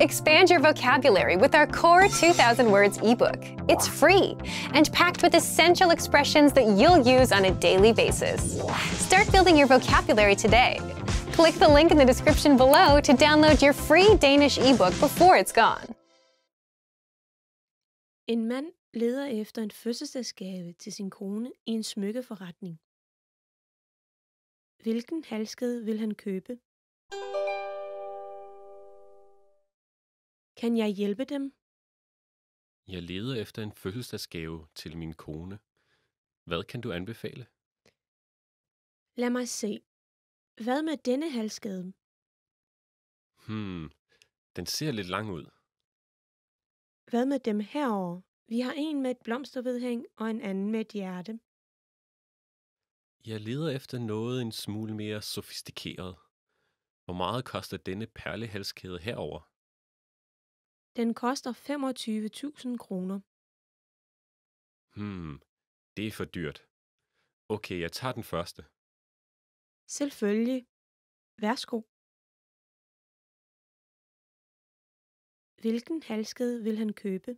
Expand your vocabulary with our Core 2000 Words ebook. It's free and packed with essential expressions that you'll use on a daily basis. Start building your vocabulary today. Click the link in the description below to download your free Danish ebook before it's gone. En mand leder efter en fødselsdagsgave til sin kone i en smykkeforretning. Hvilken halskæde vil han købe? Kan jeg hjælpe dem? Jeg leder efter en fødselsdagsgave til min kone. Hvad kan du anbefale? Lad mig se. Hvad med denne halskæde? Hmm, den ser lidt lang ud. Hvad med dem herover? Vi har en med et blomstervedhæng og en anden med et hjerte. Jeg leder efter noget en smule mere sofistikeret. Hvor meget koster denne perlehalskæde herover? Den koster 25.000 kroner. Hmm, det er for dyrt. Okay, jeg tager den første. Selvfølgelig. Værsgo. Hvilken halskæde vil han købe?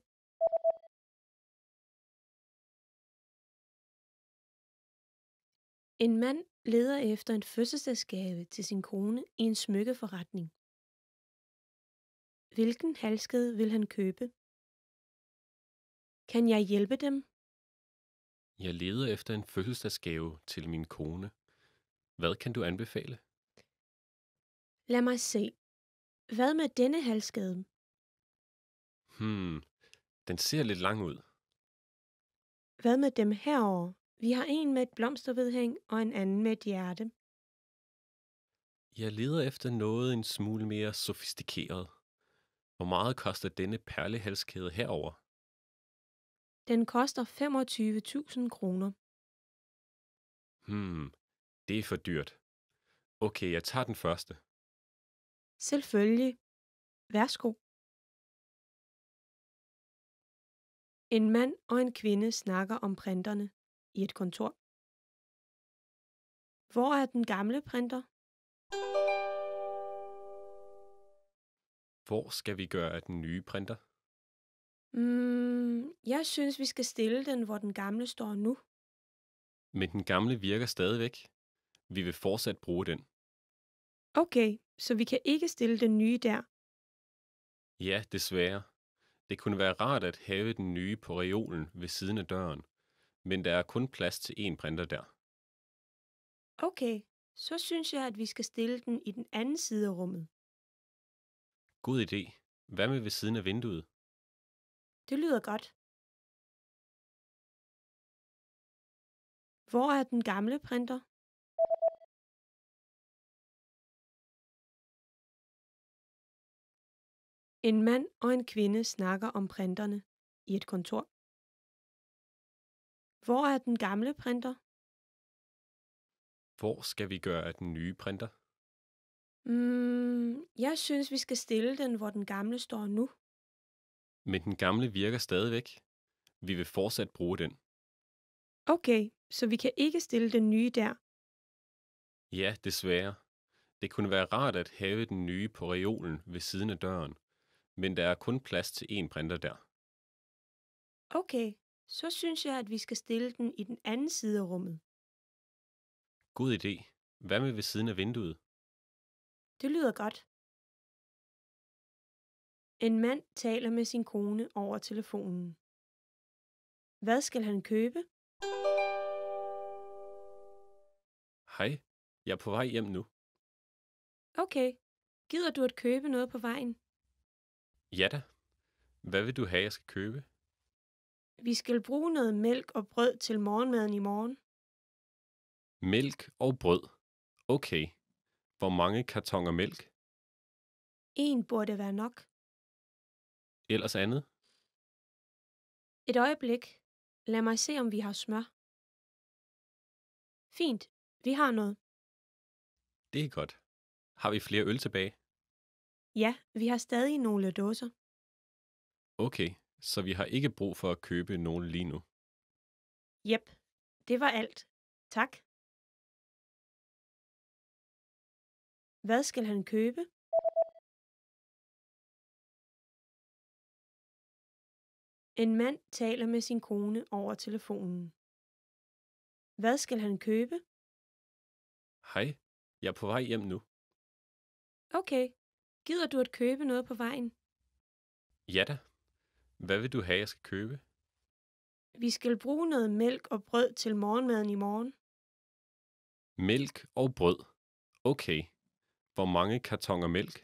En mand leder efter en fødselsdagsgave til sin kone i en smykkeforretning. Hvilken halskæde vil han købe? Kan jeg hjælpe dem? Jeg leder efter en fødselsdagsgave til min kone. Hvad kan du anbefale? Lad mig se. Hvad med denne halskæde? Hmm, den ser lidt lang ud. Hvad med dem herover? Vi har en med et blomstervedhæng og en anden med et hjerte. Jeg leder efter noget en smule mere sofistikeret. Hvor meget koster denne perlehalskæde herover? Den koster 25.000 kroner. Hmm, det er for dyrt. Okay, jeg tager den første. Selvfølgelig. Værsgo. En mand og en kvinde snakker om printerne i et kontor. Hvor er den gamle printer? Hvor skal vi gøre af den nye printer? Mm, jeg synes, vi skal stille den, hvor den gamle står nu. Men den gamle virker stadigvæk. Vi vil fortsat bruge den. Okay, så vi kan ikke stille den nye der. Ja, desværre. Det kunne være rart at have den nye på reolen ved siden af døren, men der er kun plads til én printer der. Okay, så synes jeg, at vi skal stille den i den anden side af rummet. God idé. Hvad med ved siden af vinduet? Det lyder godt. Hvor er den gamle printer? En mand og en kvinde snakker om printerne i et kontor. Hvor er den gamle printer? Hvor skal vi gøre af den nye printer? Mm, jeg synes, vi skal stille den, hvor den gamle står nu. Men den gamle virker stadigvæk. Vi vil fortsat bruge den. Okay, så vi kan ikke stille den nye der. Ja, desværre. Det kunne være rart at have den nye på reolen ved siden af døren, men der er kun plads til én printer der. Okay, så synes jeg, at vi skal stille den i den anden side af rummet. God idé. Hvad med ved siden af vinduet? Det lyder godt. En mand taler med sin kone over telefonen. Hvad skal han købe? Hej, jeg er på vej hjem nu. Okay, gider du at købe noget på vejen? Ja da. Hvad vil du have, jeg skal købe? Vi skal bruge noget mælk og brød til morgenmaden i morgen. Mælk og brød. Okay. Hvor mange kartonger mælk? En burde være nok. Ellers andet? Et øjeblik. Lad mig se, om vi har smør. Fint. Vi har noget. Det er godt. Har vi flere øl tilbage? Ja, vi har stadig nogle dåser. Okay, så vi har ikke brug for at købe nogen lige nu. Jep, det var alt. Tak. Hvad skal han købe? En mand taler med sin kone over telefonen. Hvad skal han købe? Hej, jeg er på vej hjem nu. Okay. Gider du at købe noget på vejen? Ja da. Hvad vil du have, jeg skal købe? Vi skal bruge noget mælk og brød til morgenmaden i morgen. Mælk og brød. Okay. Hvor mange kartonger mælk?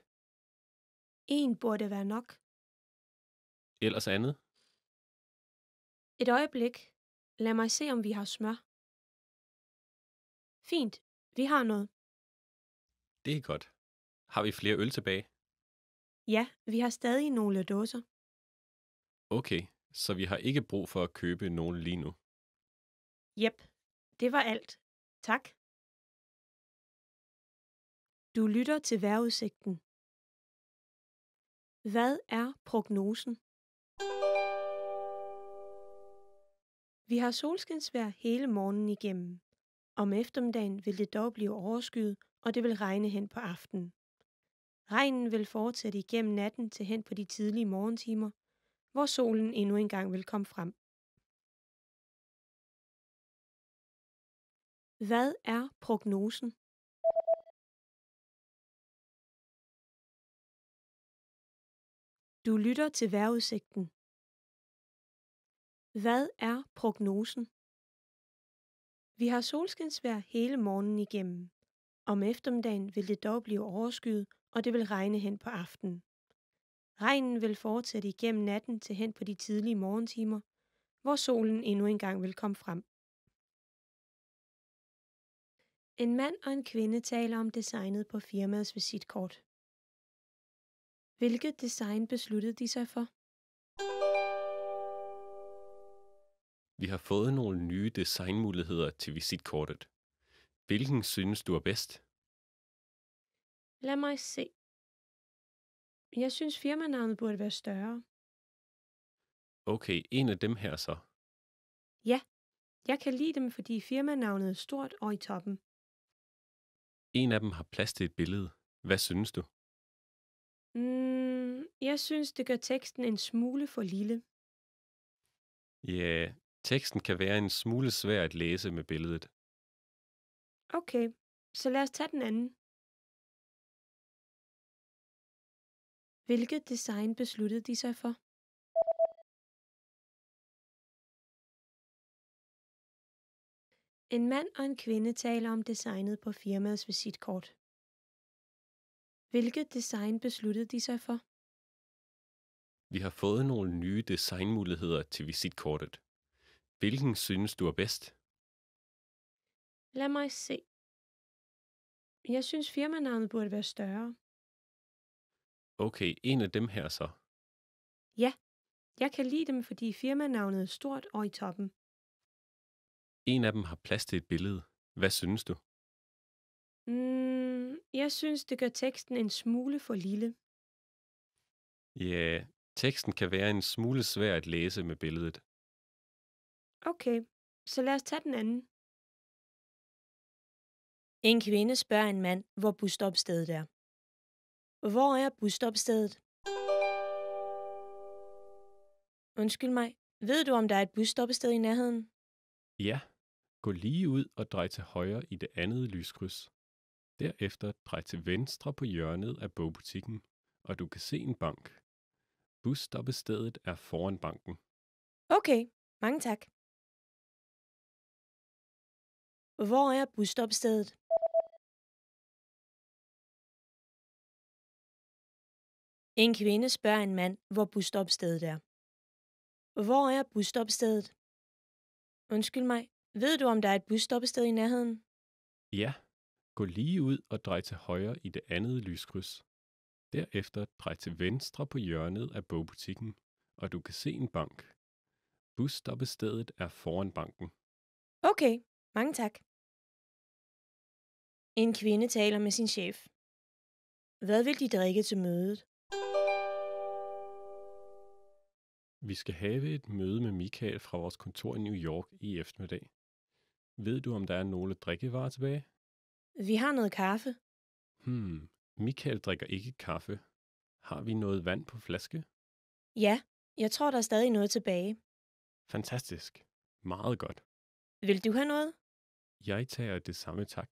En burde være nok. Ellers andet? Et øjeblik. Lad mig se, om vi har smør. Fint. Vi har noget. Det er godt. Har vi flere øl tilbage? Ja, vi har stadig nogle dåser. Okay, så vi har ikke brug for at købe nogen lige nu. Jep, det var alt. Tak. Du lytter til vejrudsigten. Hvad er prognosen? Vi har solskinsvejr hele morgenen igennem. Om eftermiddagen vil det dog blive overskyet, og det vil regne hen på aftenen. Regnen vil fortsætte igennem natten til hen på de tidlige morgentimer, hvor solen endnu engang vil komme frem. Hvad er prognosen? Du lytter til vejrudsigten. Hvad er prognosen? Vi har solskinsvejr hele morgenen igennem. Om eftermiddagen vil det dog blive overskyet, og det vil regne hen på aftenen. Regnen vil fortsætte igennem natten til hen på de tidlige morgentimer, hvor solen endnu engang vil komme frem. En mand og en kvinde taler om designet på firmaets visitkort. Hvilket design besluttede de sig for? Vi har fået nogle nye designmuligheder til visitkortet. Hvilken synes du er bedst? Lad mig se. Jeg synes firmanavnet burde være større. Okay, en af dem her så. Ja, jeg kan lide dem, fordi firmanavnet er stort og i toppen. En af dem har plads til et billede. Hvad synes du? Mm, jeg synes, det gør teksten en smule for lille. Ja, teksten kan være en smule svær at læse med billedet. Okay, så lad os tage den anden. Hvilket design besluttede de sig for? En mand og en kvinde taler om designet på firmaets visitkort. Hvilket design besluttede de sig for? Vi har fået nogle nye designmuligheder til visitkortet. Hvilken synes du er bedst? Lad mig se. Jeg synes firmanavnet burde være større. Okay, en af dem her så. Ja, jeg kan lide dem, fordi firmanavnet er stort og i toppen. En af dem har plads til et billede. Hvad synes du? Mm, jeg synes, det gør teksten en smule for lille. Ja, teksten kan være en smule svær at læse med billedet. Okay, så lad os tage den anden. En kvinde spørger en mand, hvor busstopstedet er. Hvor er busstopstedet? Undskyld mig, ved du, om der er et busstoppested i nærheden? Ja, gå lige ud og drej til højre i det andet lyskryds. Derefter drej til venstre på hjørnet af bogbutikken, og du kan se en bank. Busstoppestedet er foran banken. Okay, mange tak. Hvor er busstopstedet? En kvinde spørger en mand, hvor busstopstedet er. Hvor er busstopstedet? Undskyld mig, ved du, om der er et busstoppested i nærheden? Ja, gå lige ud og drej til højre i det andet lyskryds. Derefter drej til venstre på hjørnet af bogbutikken, og du kan se en bank. Busstoppestedet er foran banken. Okay, mange tak. En kvinde taler med sin chef. Hvad vil de drikke til mødet? Vi skal have et møde med Michael fra vores kontor i New York i eftermiddag. Ved du, om der er nogle drikkevarer tilbage? Vi har noget kaffe. Hmm, Michael drikker ikke kaffe. Har vi noget vand på flaske? Ja, Jeg tror, der er stadig noget tilbage. Fantastisk. Meget godt. Vil du have noget? Jeg tager det samme tak.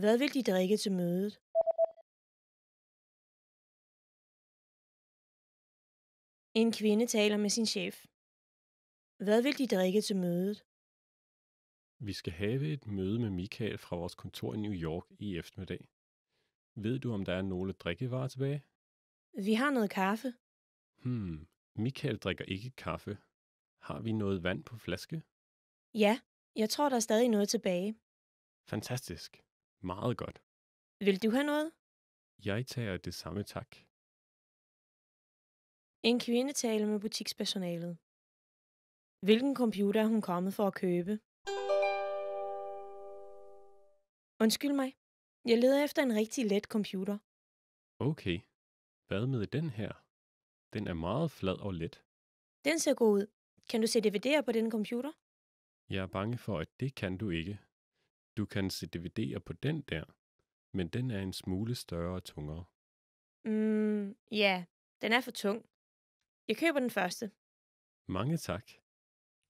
Hvad vil de drikke til mødet? En kvinde taler med sin chef. Hvad vil de drikke til mødet? Vi skal have et møde med Michael fra vores kontor i New York i eftermiddag. Ved du, om der er nogle drikkevarer tilbage? Vi har noget kaffe. Hmm, Michael drikker ikke kaffe. Har vi noget vand på flaske? Ja, jeg tror, der er stadig noget tilbage. Fantastisk. Meget godt. Vil du have noget? Jeg tager det samme tak. En kvinde taler med butikspersonalet. Hvilken computer er hun kommet for at købe? Undskyld mig. Jeg leder efter en rigtig let computer. Okay. Hvad med den her? Den er meget flad og let. Den ser god ud. Kan du se DVD'er på den computer? Jeg er bange for, at det kan du ikke. Du kan se DVD'er på den der, men den er en smule større og tungere. Mm, ja, den er for tung. Jeg køber den første. Mange tak.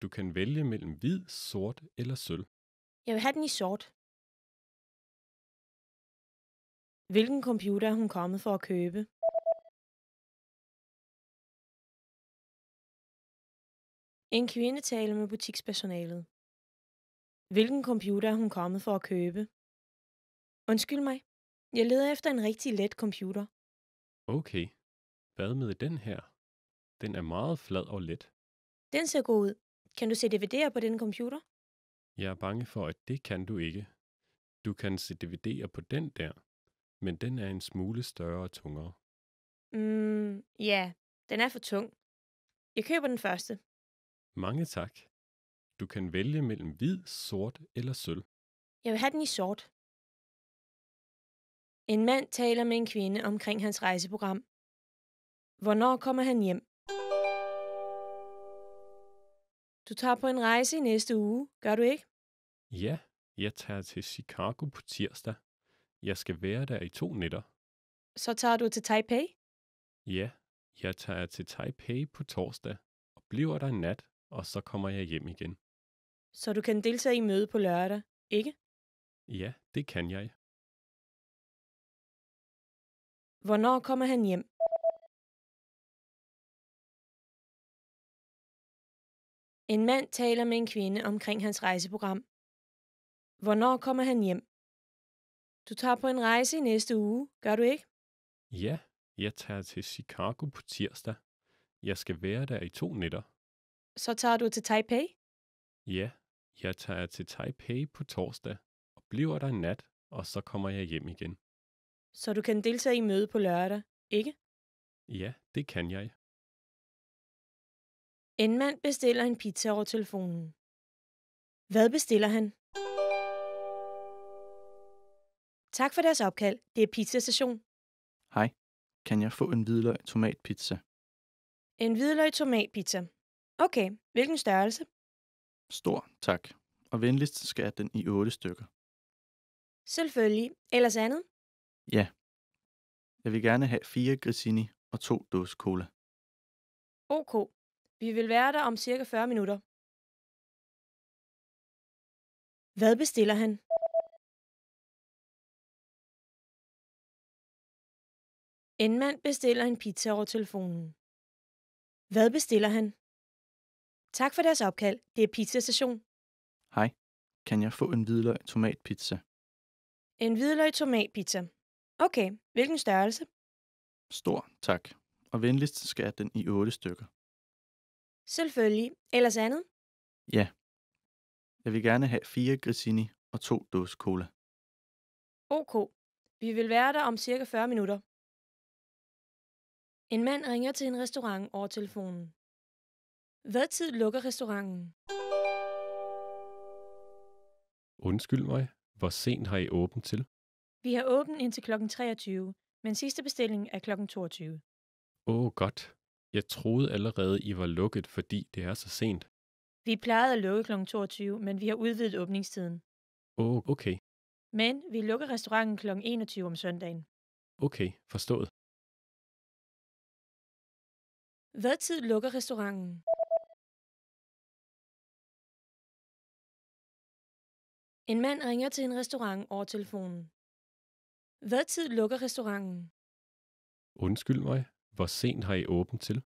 Du kan vælge mellem hvid, sort eller sølv. Jeg vil have den i sort. Hvilken computer er hun kommet for at købe? En kvinde taler med butikspersonalet. Hvilken computer er hun kommet for at købe? Undskyld mig. Jeg leder efter en rigtig let computer. Okay. Hvad med den her? Den er meget flad og let. Den ser god ud. Kan du se DVD'er på den computer? Jeg er bange for, at det kan du ikke. Du kan se DVD'er på den der, men den er en smule større og tungere. Mm, ja, den er for tung. Jeg køber den første. Mange tak. Du kan vælge mellem hvid, sort eller sølv. Jeg vil have den i sort. En mand taler med en kvinde omkring hans rejseprogram. Hvornår kommer han hjem? Du tager på en rejse i næste uge, gør du ikke? Ja, jeg tager til Chicago på tirsdag. Jeg skal være der i to nætter. Så tager du til Taipei? Ja, jeg tager til Taipei på torsdag og bliver der en nat, og så kommer jeg hjem igen. Så du kan deltage i møde på lørdag, ikke? Ja, det kan jeg. Hvornår kommer han hjem? En mand taler med en kvinde omkring hans rejseprogram. Hvornår kommer han hjem? Du tager på en rejse i næste uge, gør du ikke? Ja, jeg tager til Chicago på tirsdag. Jeg skal være der i to nætter. Så tager du til Taipei? Ja, jeg tager til Taipei på torsdag og bliver der en nat, og så kommer jeg hjem igen. Så du kan deltage i møde på lørdag, ikke? Ja, det kan jeg. En mand bestiller en pizza over telefonen. Hvad bestiller han? Tak for deres opkald. Det er pizzastation. Hej, kan jeg få en hvidløg tomatpizza? En hvidløg tomatpizza. Okay, hvilken størrelse? Stor, tak. Og venligst skal den i 8 stykker. Selvfølgelig. Ellers andet? Ja. Jeg vil gerne have fire grissini og to dåse cola. OK. Vi vil være der om cirka 40 minutter. Hvad bestiller han? En mand bestiller en pizza over telefonen. Hvad bestiller han? Tak for deres opkald. Det er pizzastation. Hej, kan jeg få en hvidløg tomatpizza? En hvidløg tomatpizza. Okay, hvilken størrelse? Stor, tak. Og venligst skal den i 8 stykker. Selvfølgelig. Ellers andet? Ja. Jeg vil gerne have fire grissini og to dåse cola. OK. Vi vil være der om cirka 40 minutter. En mand ringer til en restaurant over telefonen. Hvad tid lukker restauranten? Undskyld mig, hvor sent har I åbent til? Vi har åbent indtil kl. 23, men sidste bestilling er kl. 22. Åh, oh, godt. Jeg troede allerede, I var lukket, fordi det er så sent. Vi plejede at lukke kl. 22, men vi har udvidet åbningstiden. Åh, oh, okay. Men vi lukker restauranten kl. 21 om søndagen. Okay, forstået. Hvad tid lukker restauranten? En mand ringer til en restaurant over telefonen. Hvad tid lukker restauranten? Undskyld mig, hvor sent har I åbent til?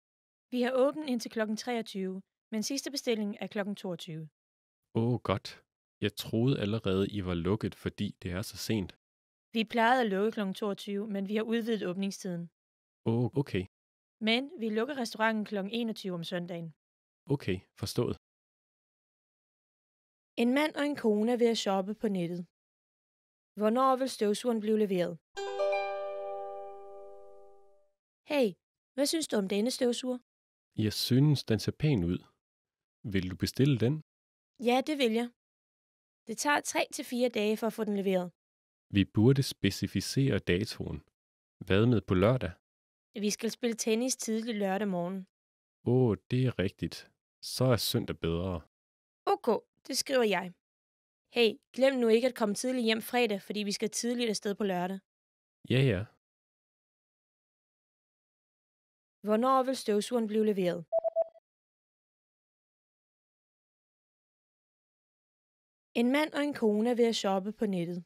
Vi har åbent indtil kl. 23, men sidste bestilling er kl. 22. Åh, oh, godt. Jeg troede allerede, I var lukket, fordi det er så sent. Vi plejede at lukke kl. 22, men vi har udvidet åbningstiden. Åh, oh, okay. Men vi lukker restauranten kl. 21 om søndagen. Okay, forstået. En mand og en kone er ved at shoppe på nettet. Hvornår vil støvsugeren blive leveret? Hey, hvad synes du om denne støvsuger? Jeg synes, den ser pæn ud. Vil du bestille den? Ja, det vil jeg. Det tager 3-4 dage for at få den leveret. Vi burde specificere datoen. Hvad med på lørdag? Vi skal spille tennis tidlig lørdag morgen. Åh, oh, det er rigtigt. Så er søndag bedre. Ok, det skriver jeg. Hey, glem nu ikke at komme tidligt hjem fredag, fordi vi skal tidligt afsted på lørdag. Ja, ja. Hvornår vil støvsugeren blive leveret? En mand og en kone er ved at shoppe på nettet.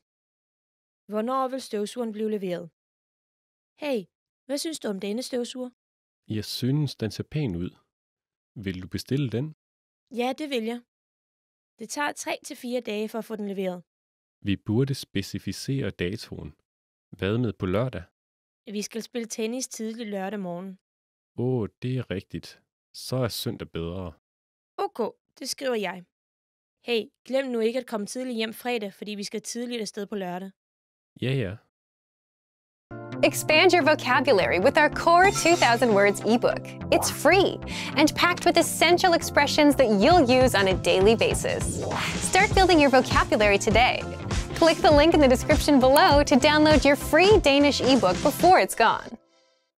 Hvornår vil støvsugeren blive leveret? Hey, hvad synes du om denne støvsuger? Jeg synes, den ser pæn ud. Vil du bestille den? Ja, det vil jeg. Det tager 3-4 dage for at få den leveret. Vi burde specificere datoen. Hvad med på lørdag? Vi skal spille tennis tidlig lørdag morgen. Åh, oh, det er rigtigt. Så er søndag bedre. Ok, det skriver jeg. Hey, glem nu ikke at komme tidligt hjem fredag, fordi vi skal tidligt afsted på lørdag. Ja, ja. Expand your vocabulary with our core 2000 words ebook. It's free and packed with essential expressions that you'll use on a daily basis. Start building your vocabulary today. Click the link in the description below to download your free Danish ebook before it's gone.